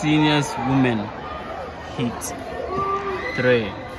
seniors women. Hit 3